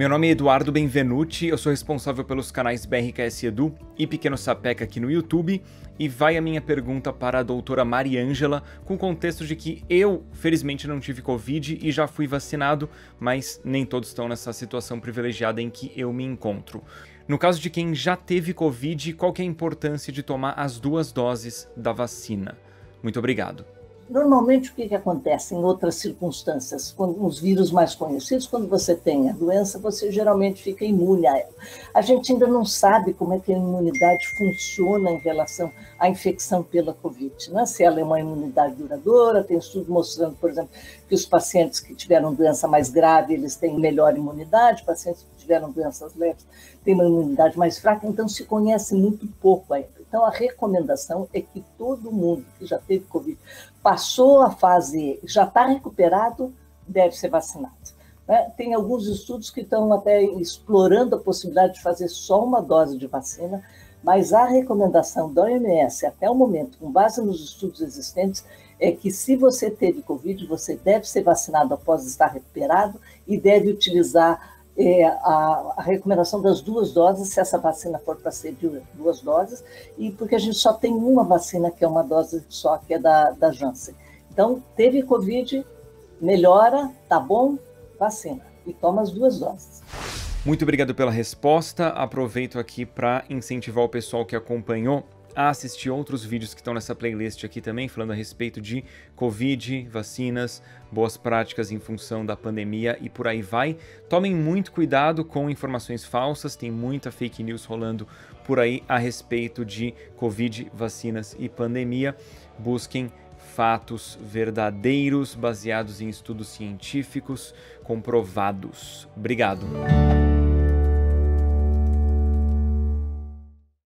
Meu nome é Eduardo Benvenuti, eu sou responsável pelos canais BRKS Edu e Pequeno Sapeca aqui no YouTube, e vai a minha pergunta para a doutora Mariângela, com o contexto de que eu, felizmente, não tive Covid e já fui vacinado, mas nem todos estão nessa situação privilegiada em que eu me encontro. No caso de quem já teve Covid, qual é a importância de tomar as duas doses da vacina? Muito obrigado. Normalmente, o que, que acontece em outras circunstâncias? Com os vírus mais conhecidos, quando você tem a doença, você geralmente fica imune a ela. A gente ainda não sabe como é que a imunidade funciona em relação à infecção pela Covid. Né? Se ela é uma imunidade duradoura, tem estudos mostrando, por exemplo, que os pacientes que tiveram doença mais grave, eles têm melhor imunidade, pacientes que tiveram doenças leves têm uma imunidade mais fraca, então se conhece muito pouco ainda. Então, a recomendação é que todo mundo que já teve Covid, passou a fase, já está recuperado, deve ser vacinado. Né? Tem alguns estudos que estão até explorando a possibilidade de fazer só uma dose de vacina, mas a recomendação da OMS até o momento, com base nos estudos existentes, é que se você teve Covid, você deve ser vacinado após estar recuperado e deve utilizar é, a, a, recomendação das duas doses, se essa vacina for para ser de duas doses, e porque a gente só tem uma vacina que é uma dose só, que é da, da Janssen. Então, teve Covid, melhora, tá bom, vacina. E toma as duas doses. Muito obrigado pela resposta. Aproveito aqui para incentivar o pessoal que acompanhou a assistir outros vídeos que estão nessa playlist aqui também, falando a respeito de Covid, vacinas, boas práticas em função da pandemia e por aí vai. Tomem muito cuidado com informações falsas, tem muita fake news rolando por aí a respeito de Covid, vacinas e pandemia. Busquem fatos verdadeiros, baseados em estudos científicos comprovados. Obrigado.